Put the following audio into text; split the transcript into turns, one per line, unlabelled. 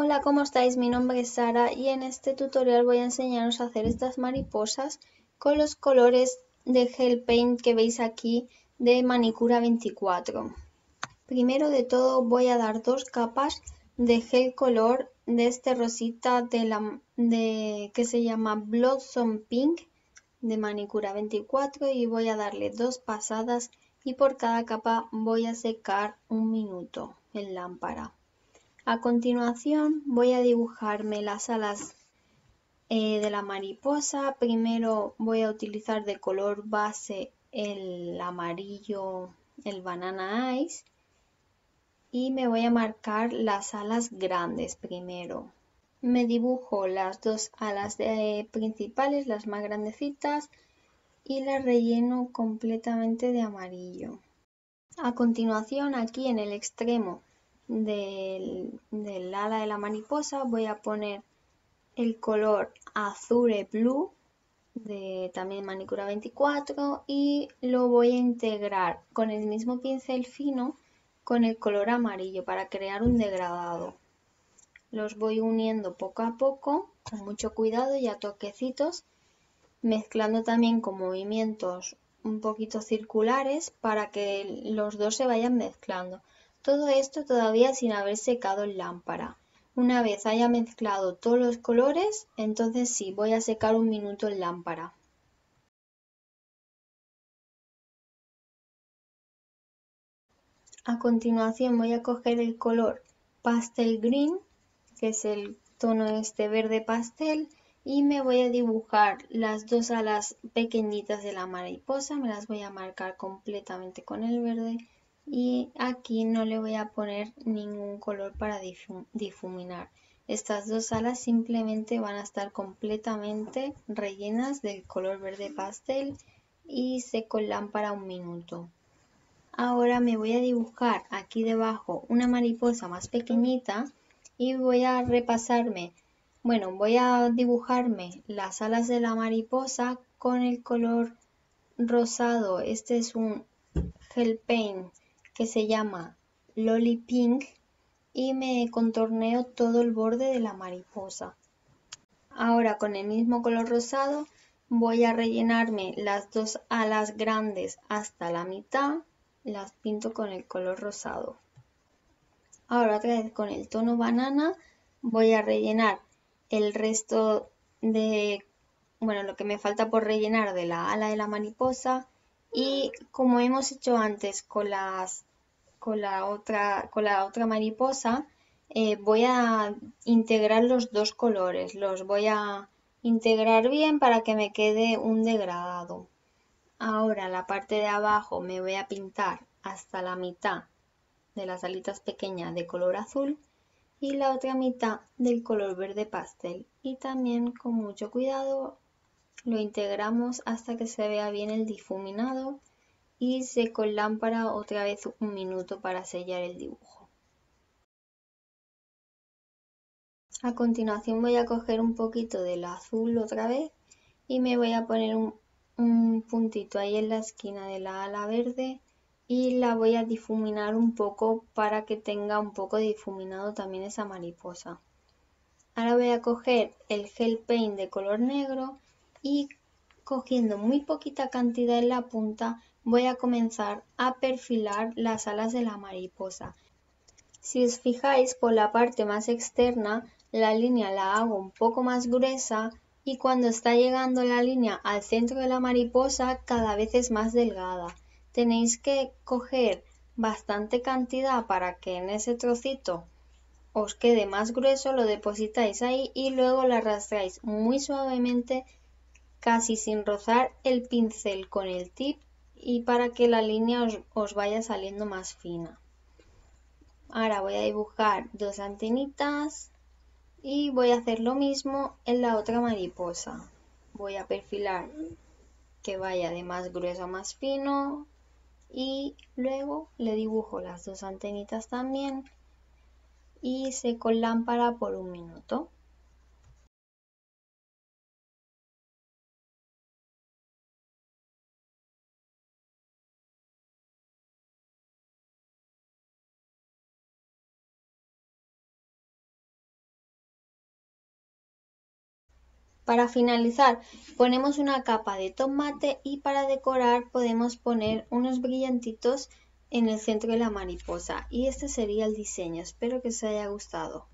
Hola, ¿cómo estáis? Mi nombre es Sara y en este tutorial voy a enseñaros a hacer estas mariposas con los colores de gel paint que veis aquí de Manicura 24. Primero de todo voy a dar dos capas de gel color de este rosita de la, de, que se llama Blossom Pink de Manicura 24 y voy a darle dos pasadas y por cada capa voy a secar un minuto en lámpara. A continuación voy a dibujarme las alas eh, de la mariposa. Primero voy a utilizar de color base el amarillo, el banana ice. Y me voy a marcar las alas grandes primero. Me dibujo las dos alas principales, las más grandecitas, y las relleno completamente de amarillo. A continuación aquí en el extremo del, ala de la mariposa voy a poner el color azure blue de también manicura 24 y lo voy a integrar con el mismo pincel fino con el color amarillo para crear un degradado. Los voy uniendo poco a poco con mucho cuidado y a toquecitos mezclando también con movimientos un poquito circulares para que los dos se vayan mezclando. Todo esto todavía sin haber secado en lámpara. Una vez haya mezclado todos los colores, entonces sí, voy a secar un minuto en lámpara. A continuación voy a coger el color Pastel Green, que es el tono este verde pastel, y me voy a dibujar las dos alas pequeñitas de la mariposa, me las voy a marcar completamente con el verde y aquí no le voy a poner ningún color para difuminar. Estas dos alas simplemente van a estar completamente rellenas del color verde pastel y seco lámpara un minuto. Ahora me voy a dibujar aquí debajo una mariposa más pequeñita y voy a repasarme, bueno, voy a dibujarme las alas de la mariposa con el color rosado. Este es un gel paint que se llama Lolly Pink y me contorneo todo el borde de la mariposa. Ahora con el mismo color rosado voy a rellenarme las dos alas grandes hasta la mitad, las pinto con el color rosado. Ahora otra vez con el tono banana voy a rellenar el resto de, bueno, lo que me falta por rellenar de la ala de la mariposa y como hemos hecho antes con las con la otra, con la otra mariposa, eh, voy a integrar los dos colores. Los voy a integrar bien para que me quede un degradado. Ahora la parte de abajo me voy a pintar hasta la mitad de las alitas pequeñas de color azul y la otra mitad del color verde pastel. Y también con mucho cuidado lo integramos hasta que se vea bien el difuminado y seco lámpara otra vez un minuto para sellar el dibujo. A continuación voy a coger un poquito del azul otra vez y me voy a poner un, un puntito ahí en la esquina de la ala verde y la voy a difuminar un poco para que tenga un poco difuminado también esa mariposa. Ahora voy a coger el gel paint de color negro y cogiendo muy poquita cantidad en la punta voy a comenzar a perfilar las alas de la mariposa. Si os fijáis por la parte más externa, la línea la hago un poco más gruesa y cuando está llegando la línea al centro de la mariposa cada vez es más delgada. Tenéis que coger bastante cantidad para que en ese trocito os quede más grueso, lo depositáis ahí y luego la arrastráis muy suavemente casi sin rozar el pincel con el tip y para que la línea os, vaya saliendo más fina. Ahora voy a dibujar dos antenitas y voy a hacer lo mismo en la otra mariposa. Voy a perfilar que vaya de más grueso a más fino y luego le dibujo las dos antenitas también y seco lámpara por un minuto. Para finalizar, ponemos una capa de tomate y para decorar podemos poner unos brillantitos en el centro de la mariposa. Y este sería el diseño. Espero que os haya gustado.